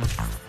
Bye.